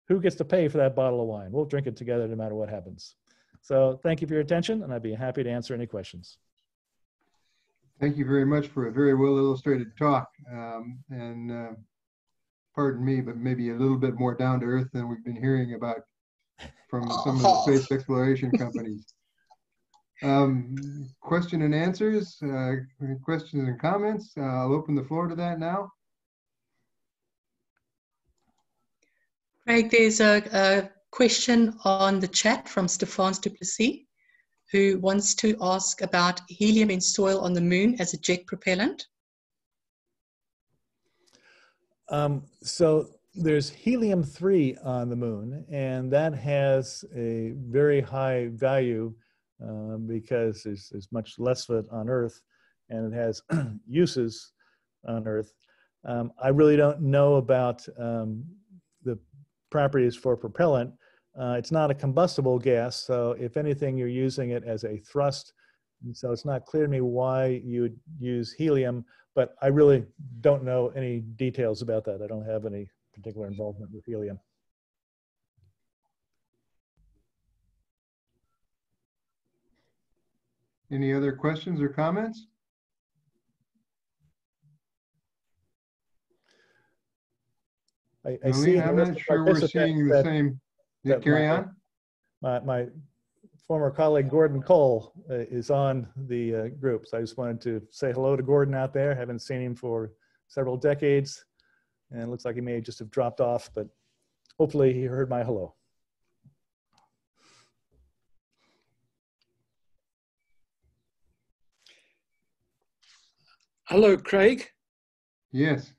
who gets to pay for that bottle of wine. We'll drink it together no matter what happens. So thank you for your attention, and I'd be happy to answer any questions. Thank you very much for a very well illustrated talk. Um, and uh, pardon me, but maybe a little bit more down to earth than we've been hearing about from some of the space exploration companies. Um, question and answers, uh, questions and comments. Uh, I'll open the floor to that now. Craig, there's a, a question on the chat from Stephane Duplessis, who wants to ask about helium in soil on the moon as a jet propellant. Um, so there's helium 3 on the moon, and that has a very high value um, because there's, there's, much less of it on Earth, and it has uses on Earth. Um, I really don't know about um, the properties for propellant. Uh, it's not a combustible gas, so if anything, you're using it as a thrust And so it's not clear to me why you would use helium, but I really don't know any details about that. I don't have any particular involvement with helium. Any other questions or comments? I, I see. I'm not sure we're seeing the that- same. Yeah, carry my- on. My, my former colleague Gordon Cole uh, is on the uh, group. So I just wanted to say hello to Gordon out there. Haven't seen him for several decades. And it looks like he may just have dropped off, but hopefully he heard my hello. Hello, Craig. Yes.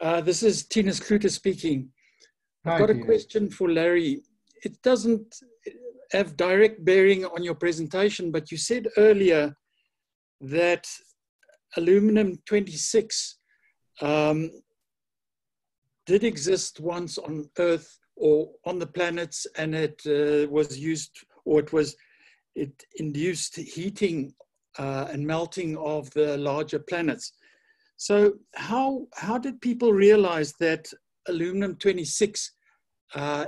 Uh, this is Tinus Kluter speaking. I've got a Tina. question for Larry. It doesn't have direct bearing on your presentation, but you said earlier that aluminum 26 um, did exist once on Earth or on the planets, and it uh, was used, or it was, it induced heating uh, and melting of the larger planets. So how how did people realize that aluminum 26 uh,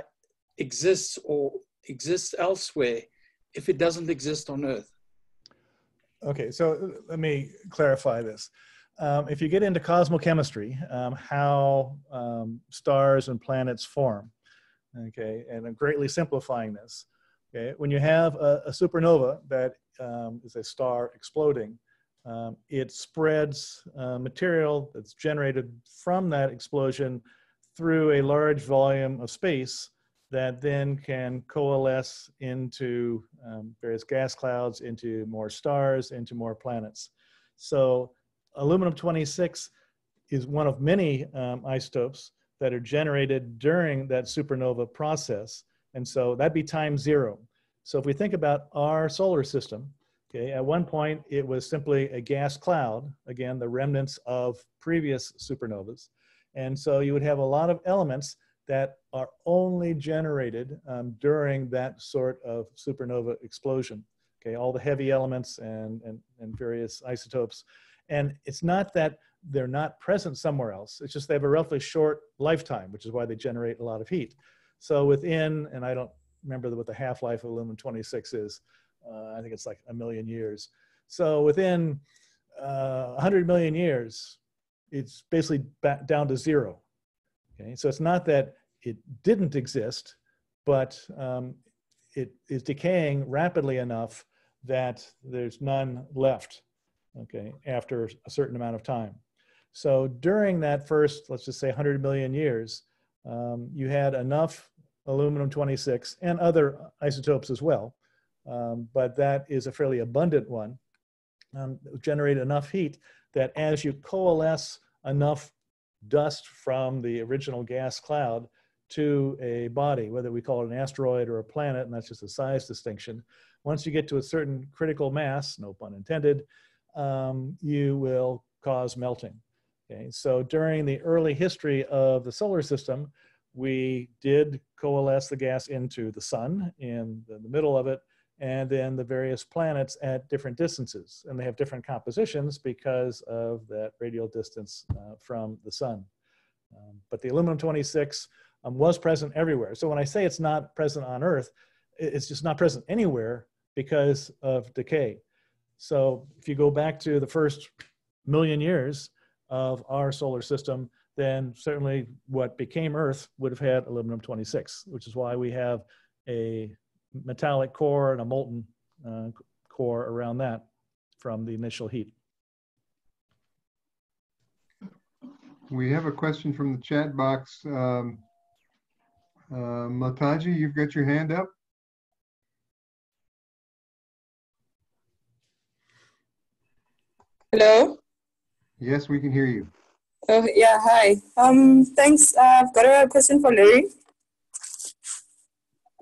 exists or exists elsewhere if it doesn't exist on Earth? Okay, so uh, let me clarify this. Um, if you get into cosmochemistry, um, how um, stars and planets form, okay, and I'm greatly simplifying this, okay, when you have a, a supernova that um, is a star exploding, um, it spreads uh, material that's generated from that explosion through a large volume of space that then can coalesce into um, various gas clouds, into more stars, into more planets. So aluminum 26 is one of many um, isotopes that are generated during that supernova process. And so that'd be time zero. So if we think about our solar system, okay, at one point it was simply a gas cloud, again, the remnants of previous supernovas. And so you would have a lot of elements that are only generated um, during that sort of supernova explosion. Okay, all the heavy elements and, and, and various isotopes. And it's not that they're not present somewhere else. It's just they have a relatively short lifetime, which is why they generate a lot of heat. So within, and I don't remember what the half-life of aluminum 26 is. Uh, I think it's like a million years. So within uh, 100 million years, it's basically down to zero. Okay, so it's not that it didn't exist, but um, it is decaying rapidly enough that there's none left. Okay, after a certain amount of time. So during that first, let's just say 100 million years, um, you had enough aluminum 26 and other isotopes as well, um, but that is a fairly abundant one, um, generate enough heat that as you coalesce enough dust from the original gas cloud to a body, whether we call it an asteroid or a planet, and that's just a size distinction. Once you get to a certain critical mass, no pun intended, um, you will cause melting. Okay, so during the early history of the solar system, we did coalesce the gas into the sun in the, the middle of it, and then the various planets at different distances. And they have different compositions because of that radial distance uh, from the sun. Um, but the aluminum 26 um, was present everywhere. So when I say it's not present on Earth, it's just not present anywhere because of decay. So if you go back to the first million years of our solar system, then certainly what became Earth would have had aluminum 26, which is why we have a metallic core and a molten uh, core around that from the initial heat. We have a question from the chat box. Um, uh, Mataji, you've got your hand up? Hello. Yes, we can hear you. Oh yeah, hi. Um, thanks. Uh, I've got a question for Larry.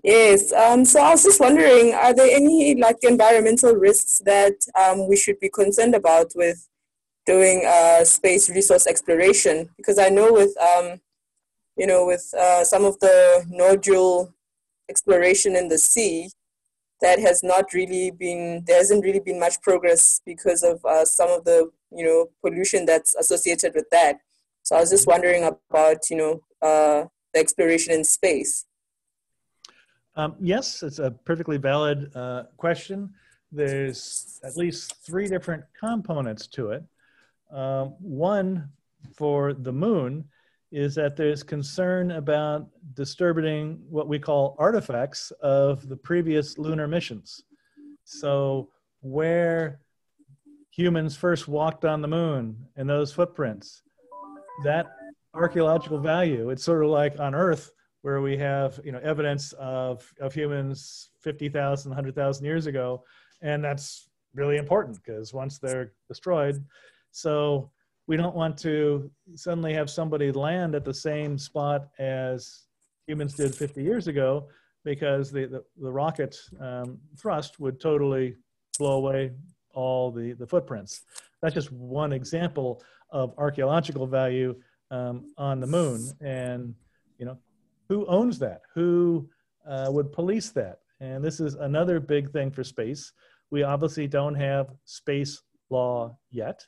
Yes. Um, so I was just wondering, are there any like environmental risks that um, we should be concerned about with doing uh, space resource exploration? Because I know with um, you know with uh, some of the nodule exploration in the sea, that has not really been there hasn't really been much progress because of uh, some of the you know pollution that's associated with that. So I was just wondering about you know uh, the exploration in space. Um, yes, it's a perfectly valid uh, question. There's at least three different components to it. Um, one for the moon is that there's concern about disturbing what we call artifacts of the previous lunar missions. So, where humans first walked on the moon and those footprints, that archaeological value, it's sort of like on Earth, where we have you know evidence of, of humans 50,000, 100,000 years ago. And that's really important because once they're destroyed, so we don't want to suddenly have somebody land at the same spot as humans did 50 years ago because the, the, the rocket um, thrust would totally blow away all the, the footprints. That's just one example of archaeological value um, on the moon. And, you know, who owns that? Who uh, would police that? And this is another big thing for space. We obviously don't have space law yet.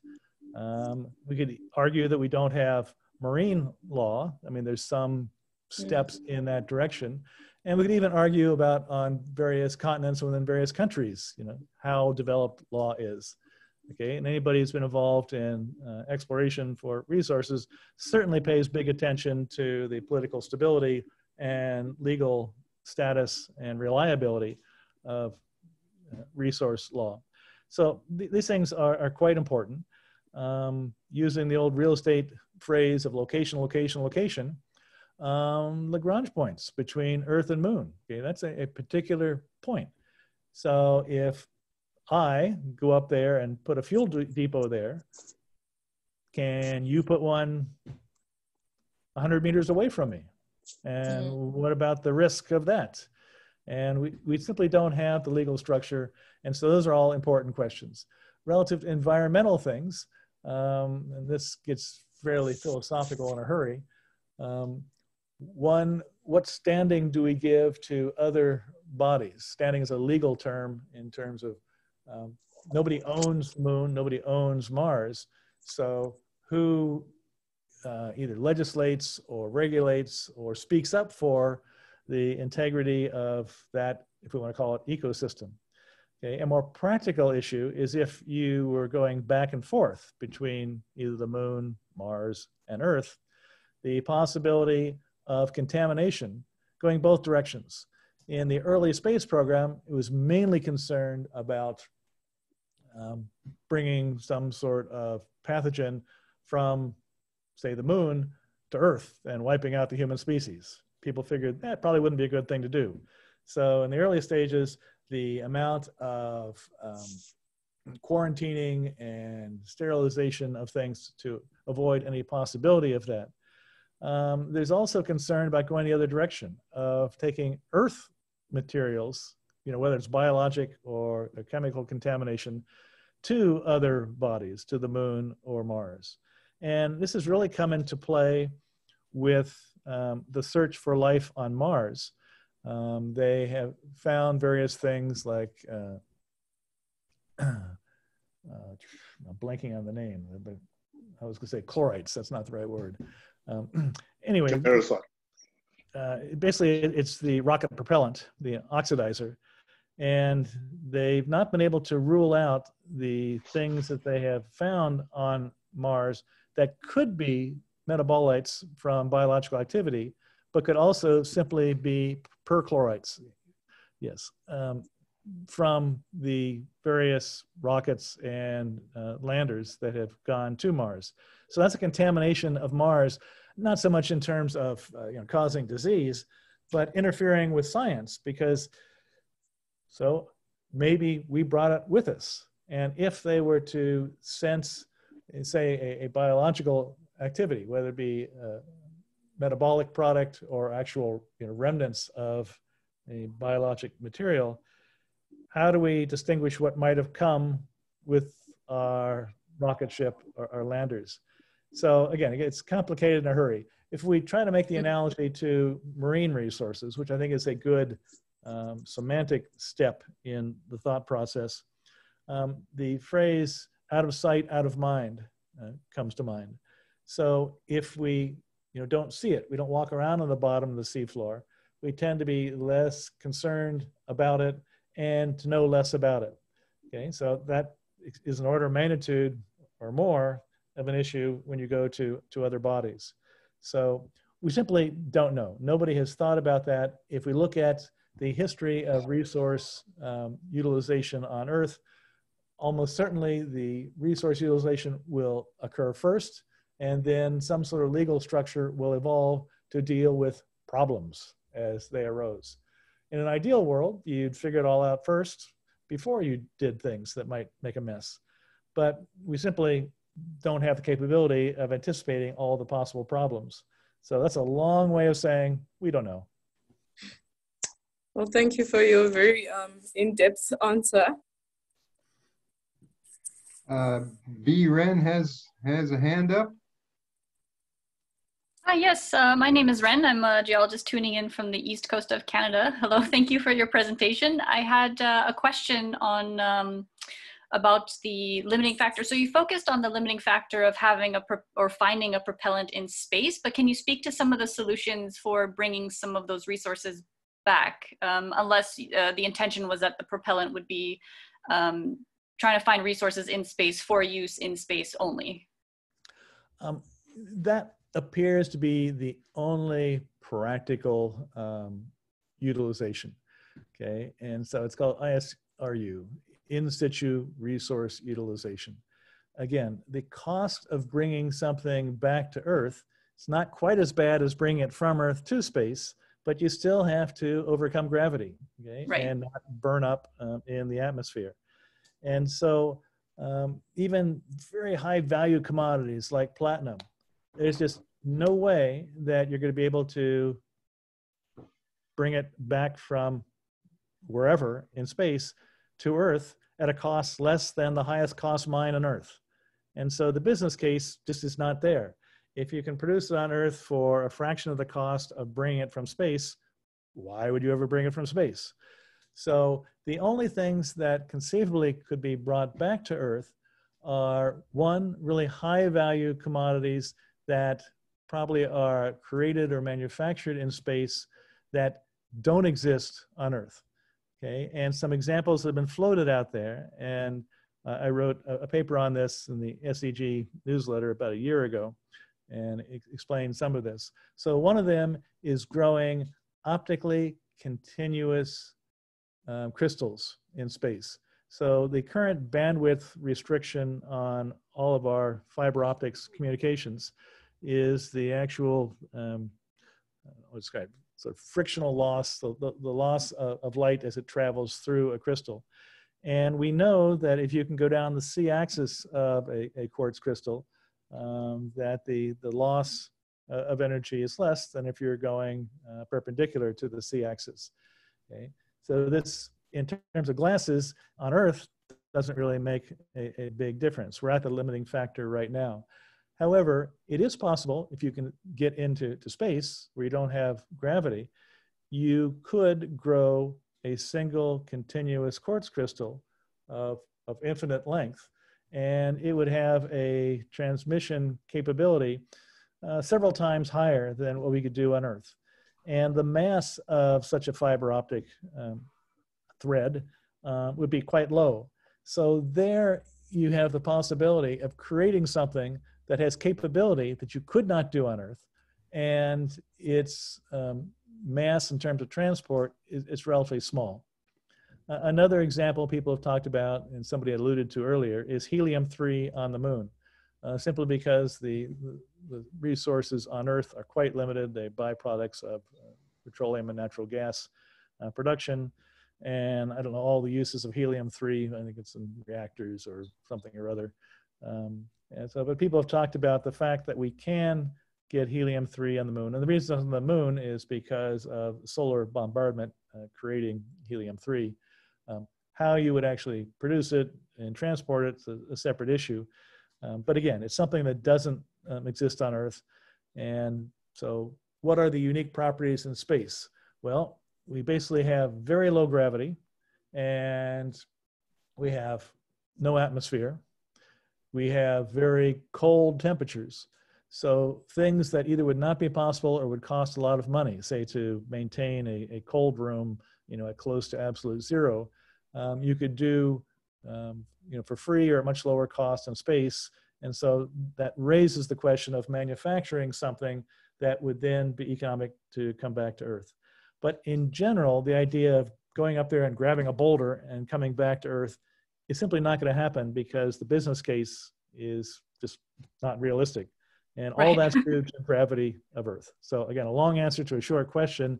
Um, we could argue that we don't have marine law. I mean, there's some steps in that direction. And we could even argue about on various continents within various countries, you know, how developed law is. Okay, and anybody who's been involved in uh, exploration for resources certainly pays big attention to the political stability and legal status and reliability of uh, resource law. So th these things are, are quite important um, using the old real estate phrase of location, location, location, um, Lagrange points between Earth and Moon. Okay, that's a, a particular point. So if I go up there and put a fuel depot there, can you put one 100 meters away from me? And mm -hmm. what about the risk of that? And we, we simply don't have the legal structure. And so those are all important questions. Relative to environmental things, um, and this gets fairly philosophical in a hurry. Um, one, what standing do we give to other bodies? Standing is a legal term in terms of um, nobody owns the moon, nobody owns Mars. So who uh, either legislates or regulates or speaks up for the integrity of that, if we want to call it ecosystem? Okay, a more practical issue is if you were going back and forth between either the moon, Mars, and Earth, the possibility of contamination going both directions. In the early space program, it was mainly concerned about um, bringing some sort of pathogen from, say, the moon to Earth and wiping out the human species. People figured that probably wouldn't be a good thing to do. So in the early stages, the amount of um, quarantining and sterilization of things to avoid any possibility of that. Um, there's also concern about going the other direction of taking earth materials, you know, whether it's biologic or chemical contamination, to other bodies, to the moon or Mars. And this has really come into play with um, the search for life on Mars. Um, they have found various things like, uh, uh, I'm blanking on the name, but I was going to say chlorites. That's not the right word. Um, anyway, uh, basically, it's the rocket propellant, the oxidizer, and they've not been able to rule out the things that they have found on Mars that could be metabolites from biological activity, but could also simply be perchlorates, yes, um, from the various rockets and uh, landers that have gone to Mars. So that's a contamination of Mars, not so much in terms of uh, you know, causing disease, but interfering with science because so maybe we brought it with us. And if they were to sense, say, a, a biological activity, whether it be uh, metabolic product or actual you know, remnants of a biologic material, how do we distinguish what might have come with our rocket ship or our landers? So again, it's complicated in a hurry. If we try to make the analogy to marine resources, which I think is a good um, semantic step in the thought process. Um, the phrase out of sight, out of mind uh, comes to mind. So if we you know, don't see it, we don't walk around on the bottom of the seafloor, we tend to be less concerned about it and to know less about it. Okay, so that is an order of magnitude or more of an issue when you go to, to other bodies. So we simply don't know. Nobody has thought about that. If we look at the history of resource um, utilization on Earth, almost certainly the resource utilization will occur first, and then some sort of legal structure will evolve to deal with problems as they arose. In an ideal world, you'd figure it all out first before you did things that might make a mess. But we simply don't have the capability of anticipating all the possible problems. So that's a long way of saying we don't know. Well, thank you for your very um, in-depth answer. Uh, V. Ren has has a hand up. Hi, yes, uh, my name is Ren. I'm a geologist tuning in from the east coast of Canada. Hello, thank you for your presentation. I had uh, a question on um, about the limiting factor. So you focused on the limiting factor of having a or finding a propellant in space, but can you speak to some of the solutions for bringing some of those resources back? Um, unless uh, the intention was that the propellant would be um, trying to find resources in space for use in space only. Um, that appears to be the only practical um, utilization. Okay, and so it's called ISRU, in situ resource utilization. Again, the cost of bringing something back to Earth, it's not quite as bad as bringing it from Earth to space, but you still have to overcome gravity, okay, right. and not burn up um, in the atmosphere. And so, um, even very high value commodities like platinum, there's just no way that you're going to be able to bring it back from wherever in space to Earth at a cost less than the highest cost mine on Earth. And so the business case just is not there. If you can produce it on Earth for a fraction of the cost of bringing it from space, why would you ever bring it from space? So the only things that conceivably could be brought back to Earth are one, really high value commodities that probably are created or manufactured in space that don't exist on Earth. Okay, and some examples have been floated out there, and uh, I wrote a, a, paper on this in the SEG newsletter about a year ago, and it explained some of this. So one of them is growing optically continuous um, crystals in space. So the current bandwidth restriction on all of our fiber optics communications is the actual um, called sort of frictional loss, the, the, the loss of, of, light as it travels through a crystal. And we know that if you can go down the c-axis of a, a, quartz crystal, um, that the, the loss uh, of energy is less than if you're going uh, perpendicular to the c-axis. Okay, so this, in terms of glasses on Earth, doesn't really make a, a big difference. We're at the limiting factor right now. However, it is possible if you can get into to space where you don't have gravity, you could grow a single continuous quartz crystal of, of infinite length, and it would have a transmission capability uh, several times higher than what we could do on Earth. And the mass of such a fiber optic um, thread uh, would be quite low. So there you have the possibility of creating something that has capability that you could not do on Earth, and its um, mass in terms of transport is, relatively small. Uh, another example people have talked about, and somebody alluded to earlier, is helium-3 on the moon. Uh, simply because the, the, the, resources on Earth are quite limited. They byproducts of uh, petroleum and natural gas uh, production. And I don't know all the uses of helium-3. I think it's in reactors or something or other. Um, and so, but people have talked about the fact that we can get helium-3 on the moon. And the reason on the moon is because of solar bombardment uh, creating helium-3. Um, how you would actually produce it and transport it is a, a separate issue. Um, but again, it's something that doesn't um, exist on Earth. And so what are the unique properties in space? Well, we basically have very low gravity and we have no atmosphere. We have very cold temperatures. So things that either would not be possible or would cost a lot of money, say to maintain a, a cold room, you know, at close to absolute zero, um, you could do, um, you know, for free or at much lower cost and space. And so that raises the question of manufacturing something that would then be economic to come back to Earth. But in general, the idea of going up there and grabbing a boulder and coming back to Earth is simply not going to happen because the business case is just not realistic. And all that's due to gravity of Earth. So, again, a long answer to a short question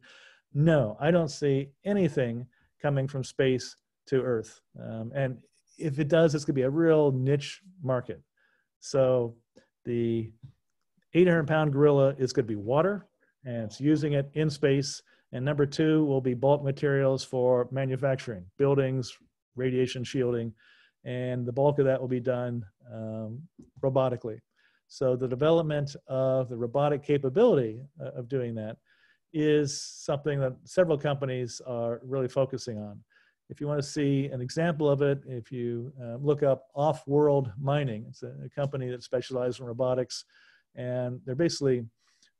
no, I don't see anything coming from space to Earth. Um, and if it does, it's going to be a real niche market. So, the 800 pound gorilla is going to be water and it's using it in space. And number two will be bulk materials for manufacturing, buildings, radiation shielding, and the bulk of that will be done um, robotically. So the development of the robotic capability uh, of doing that is something that several companies are really focusing on. If you want to see an example of it, if you uh, look up Off-World Mining, it's a, a company that specializes in robotics, and they're basically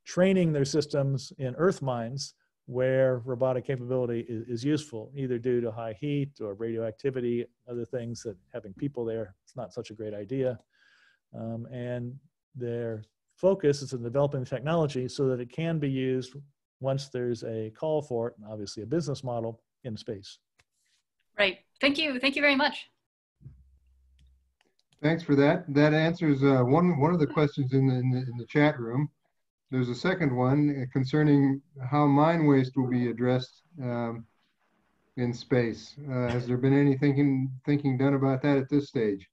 training their systems in earth mines where robotic capability is, is, useful, either due to high heat or radioactivity, other things that having people there, it's not such a great idea. Um, and their focus is in developing the technology so that it can be used once there's a call for it, and obviously a business model in space. Right. Thank you. Thank you very much. Thanks for that. That answers uh, one one of the questions in the, in the, in the chat room. There's a second one concerning how mine waste will be addressed um, in space. Uh, has there been any thinking thinking done about that at this stage?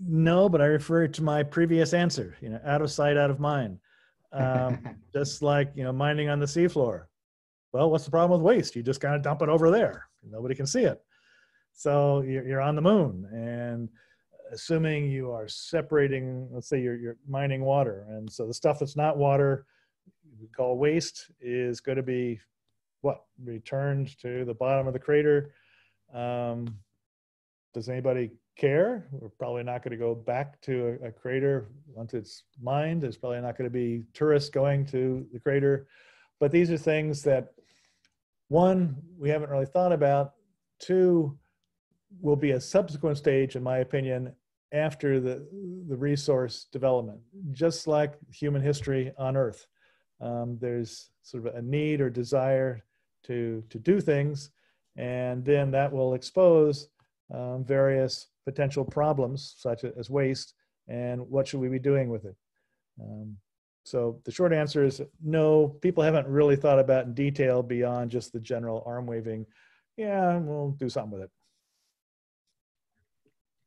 No, but I refer to my previous answer. You know, out of sight, out of mind. Um, just like you know, mining on the seafloor. Well, what's the problem with waste? You just kind of dump it over there. Nobody can see it. So you're, you're on the moon, and assuming you are separating, let's say you're, you're mining water. And so the stuff that's not water, we call waste, is going to be what? Returned to the bottom of the crater. Um, does anybody care? We're probably not going to go back to a, a crater once it's mined. There's probably not going to be tourists going to the crater. But these are things that, one, we haven't really thought about. Two, will be a subsequent stage, in my opinion, after the, the resource development, just like human history on Earth. Um, there's sort of a need or desire to, to do things, and then that will expose um, various potential problems, such as waste, and what should we be doing with it. Um, so the short answer is no, people haven't really thought about in detail beyond just the general arm waving. Yeah, we'll do something with it.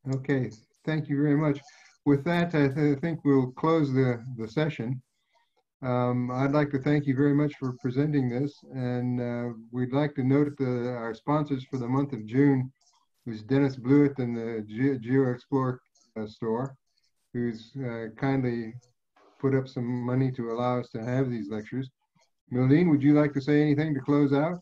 Okay, thank you very much. With that, I, th I think we'll close the, the session. Um, I'd like to thank you very much for presenting this, and uh, we'd like to note the, our sponsors for the month of June, who's Dennis Blewett and the Ge GeoExplore uh, store, who's uh, kindly put up some money to allow us to have these lectures. Mildeen, would you like to say anything to close out?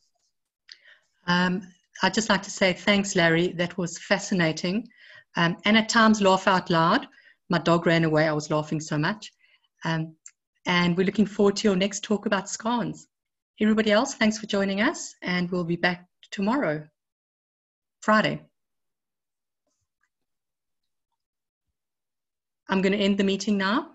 Um, I'd just like to say thanks, Larry. That was fascinating um, and at times laugh out loud. My dog ran away. I was laughing so much. Um, and we're looking forward to your next talk about scones. Everybody else, thanks for joining us, and we'll be back tomorrow, Friday. I'm going to end the meeting now.